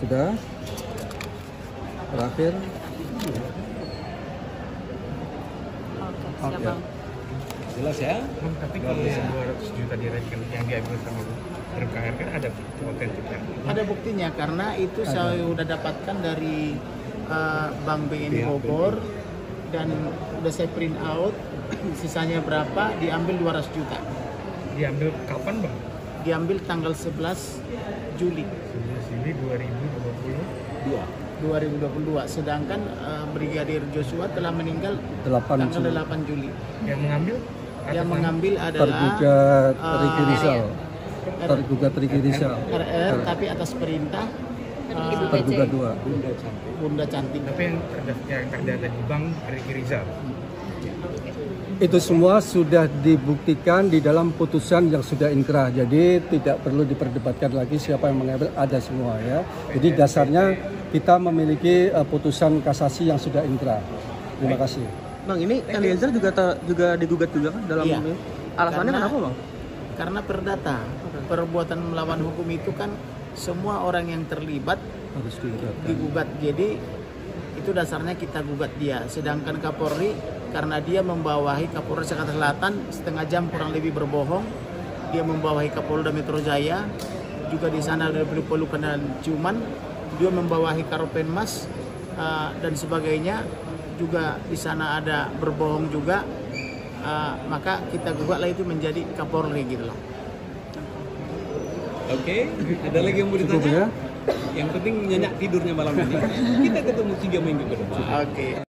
sudah. Terakhir. Oke, siap Oke. bang. Jelas ya? Bang, tapi kalau yang 200 juta direken yang diambil sama RKR kan ada potensinya. Ada buktinya karena itu saya sudah dapatkan dari uh, Bank BNI Bogor dan udah saya print out sisanya berapa diambil 200 juta. Diambil kapan bang? Diambil tanggal 11 Juli 11 Juli 2020. 2022 sedangkan uh, Brigadir Joshua telah meninggal 8 tanggal Juli. 8 Juli. Yang mengambil Yang mengambil adalah Tergugat uh, Riki Rizal. Tergugat Riki Rizal. RR tapi atas perintah uh, Tergugat dua. Bunda Cantik. tapi yang terdaftar yang terdata di bank Ricky Rizal. Itu semua sudah dibuktikan di dalam putusan yang sudah inkrah. Jadi tidak perlu diperdebatkan lagi siapa yang mengambil ada semua ya. Jadi dasarnya kita memiliki uh, putusan kasasi yang sudah inkrah. Terima kasih. Bang, ini Eliezer juga te- juga digugat juga kan dalam Iya. ini? Alasannya Karena- kenapa, Bang? Karena perdata, perbuatan melawan hukum itu kan semua orang yang terlibat Harus digugatkan. digugat. Jadi itu dasarnya kita gugat dia. Sedangkan Kapolri karena dia membawahi Kapolres Jakarta Selatan setengah jam kurang lebih berbohong. Dia membawahi Kapolda Metro Jaya juga di sana ada pelukan dan cuman dia membawahi Karopenmas uh, dan sebagainya juga di sana ada berbohong juga Uh, maka kita gugatlah itu menjadi Kapolri gitu loh. Oke, ada lagi yang mau Cukup ditanya? ya. Yang penting nyenyak tidurnya malam ini. Kita ketemu tiga minggu ke depan. Oke.